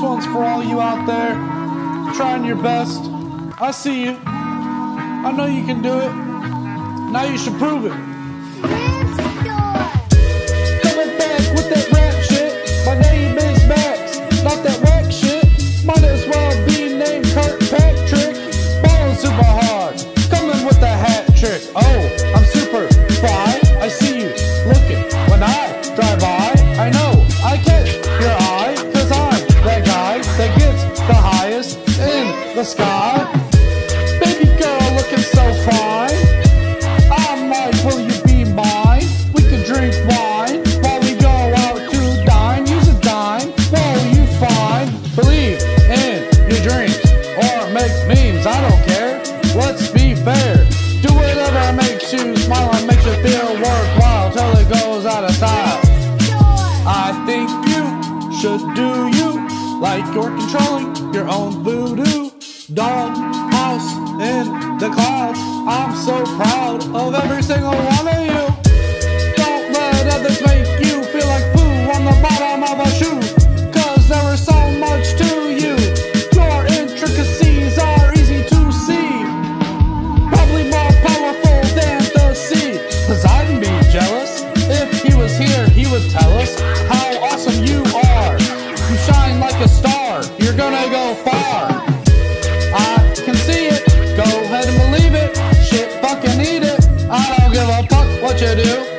This one's for all you out there trying your best. I see you. I know you can do it. Now you should prove it. The in the sky. Baby girl looking so fine. I'm will you be mine? We could drink wine while we go out to dine. Use a dime, whoa, you fine. Believe in your dreams or make memes. I don't care. Let's be fair. Do whatever makes you smile and makes you feel worthwhile till it goes out of style. I think you should do like you're controlling your own voodoo. Dog house in the clouds. I'm so proud of every single one You're gonna go far. I can see it. Go ahead and believe it. Shit, fucking eat it. I don't give a fuck what you do.